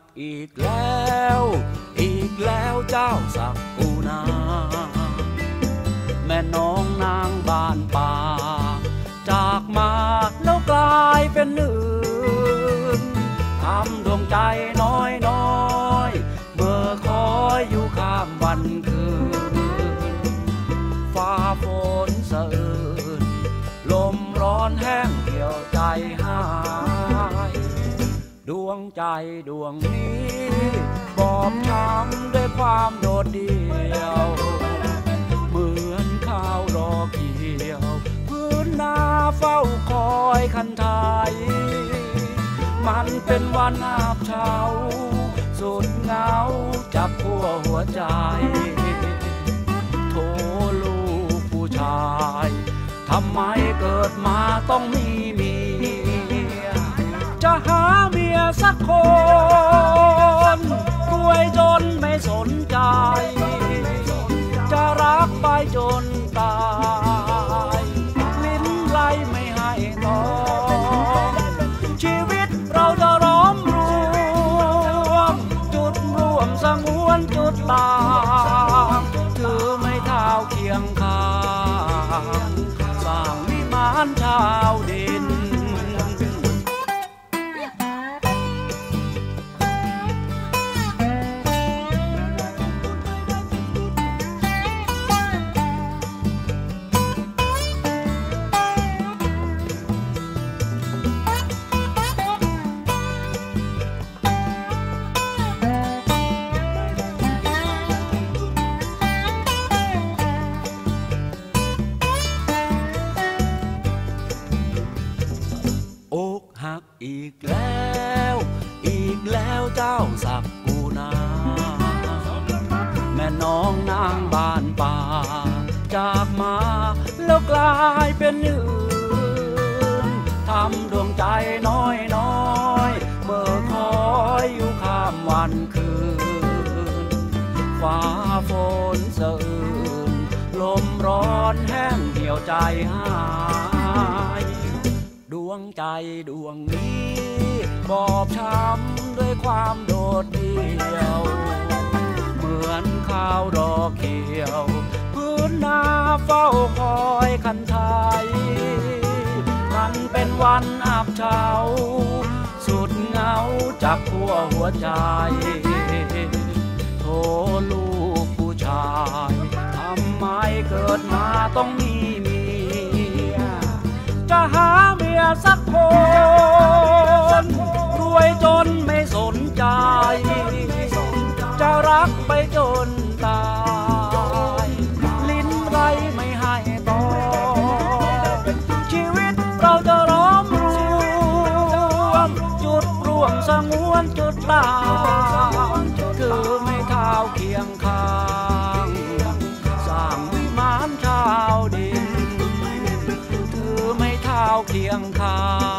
ักอีกแล้ว อีกแล้วเจ้าสักกูนา แม่น้องนางบ้านป่า จากมาแล้วกลายเป็นอื่นทำดวงใจน้อยน้อยเมื่อคอยอยู่ข้ามวันคืนฟ้าฝนสะอื้นลมร้อนแห้งเหี่ยวใจหาย วงใจดวงนี้ บอบช้ำด้วยความโดดเดี่ยว เหมือนข้าวรอเกี่ยว พื้นนาเฝ้าคอยคันไทย มันเป็นวันอาบเช้า สุดเหงาจับพัวหัวใจโทลูกผู้ชาย ทำไมเกิดมาต้องมีมี จะหาเมียสักคนรวยจนไม่สนใจ จะรักไปจนตาย ลิ้นไล่ไม่ให้ตองชีวิตเราจะร้อมรวม จุดรวมสงวนจุดต่างถือไม่เท้าเคียงข้างสร้างวิมานชาวด อีกแล้ว อีกแล้วเจ้าสักกูนา แม่น้องนางบ้านป่า จากมาแล้วกลายเป็นอื่นทำดวงใจน้อยน้อยเมื่อคอยอยู่ข้ามวันคืนฟ้าฝนสะอื้นลมร้อนแห้งเหี่ยวใจหาย วงใจดวงนี้ บอบช้ำด้วยความโดดเดี่ยว เหมือนข้าวดอกเขียว พื้นนาเฝ้าคอยคันไทย มันเป็นวันอาบเช้าสุดเหงาจากขั้วหัวใจ โทลูกผู้ชาย ทำไมเกิดมาต้องมี ลางคือไม่เท้าเคียงข้างสร้างวิมานชาวดิน ถือไม่เท้าเคียงข้าง